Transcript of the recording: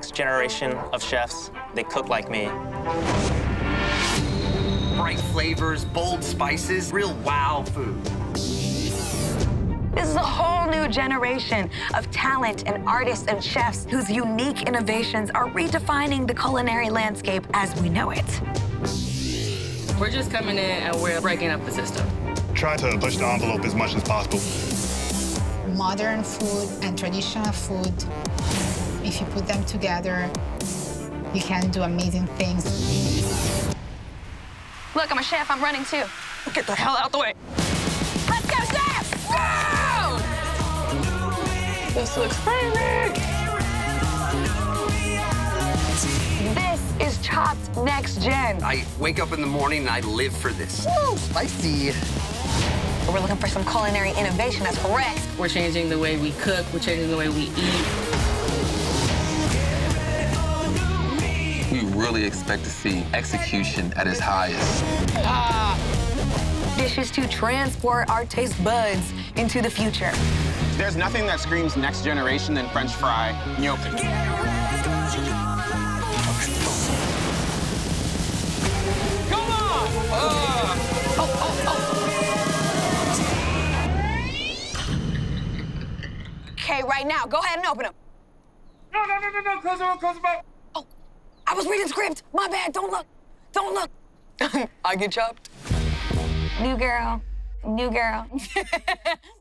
next generation of chefs. They cook like me. Bright flavors, bold spices, real wow food. This is a whole new generation of talent and artists and chefs whose unique innovations are redefining the culinary landscape as we know it. We're just coming in and we're breaking up the system. Try to push the envelope as much as possible. Modern food and traditional food, if you put them together, you can do amazing things. Look, I'm a chef. I'm running too. Get the hell out the way. Let's go, chef! Go! This looks crazy. This is Chopped Next Gen. I wake up in the morning and I live for this. Woo, spicy. We're looking for some culinary innovation. That's correct. We're changing the way we cook. We're changing the way we eat. Really expect to see execution at its highest. Ah. Dishes to transport our taste buds into the future. There's nothing that screams next generation than French fry gnocchi. Come on! Okay, right now, go ahead and open them. No, no, no, no, no. Close them up, close them up. I was reading script. My bad. Don't look. Don't look. I get chopped. New girl. New girl.